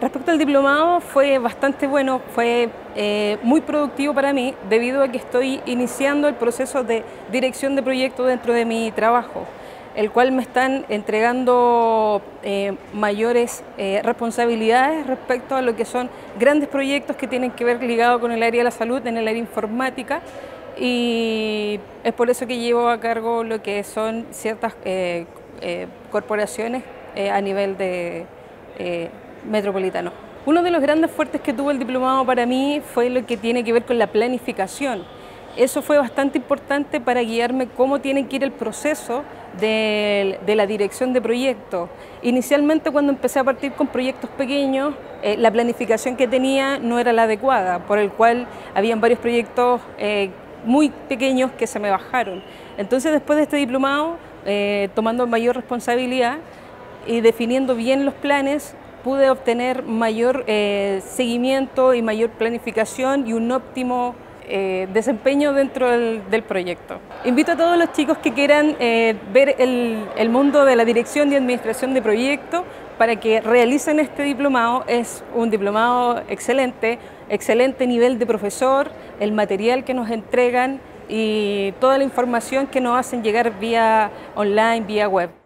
Respecto al diplomado, fue bastante bueno, fue eh, muy productivo para mí debido a que estoy iniciando el proceso de dirección de proyectos dentro de mi trabajo, el cual me están entregando eh, mayores eh, responsabilidades respecto a lo que son grandes proyectos que tienen que ver ligados con el área de la salud, en el área informática, y es por eso que llevo a cargo lo que son ciertas corporaciones a nivel de metropolitano. Uno de los grandes fuertes que tuvo el diplomado para mí fue lo que tiene que ver con la planificación. Eso fue bastante importante para guiarme cómo tiene que ir el proceso de, la dirección de proyectos. Inicialmente cuando empecé a partir con proyectos pequeños, eh, la planificación que tenía no era la adecuada, por el cual habían varios proyectos eh, muy pequeños que se me bajaron. Entonces después de este diplomado, eh, tomando mayor responsabilidad y definiendo bien los planes, pude obtener mayor eh, seguimiento y mayor planificación y un óptimo eh, desempeño dentro del, proyecto. Invito a todos los chicos que quieran eh, ver el, el, mundo de la dirección y administración de proyectos para que realicen este diplomado. Es un diplomado excelente, excelente nivel de profesor, el material que nos entregan y toda la información que nos hacen llegar vía online, vía web.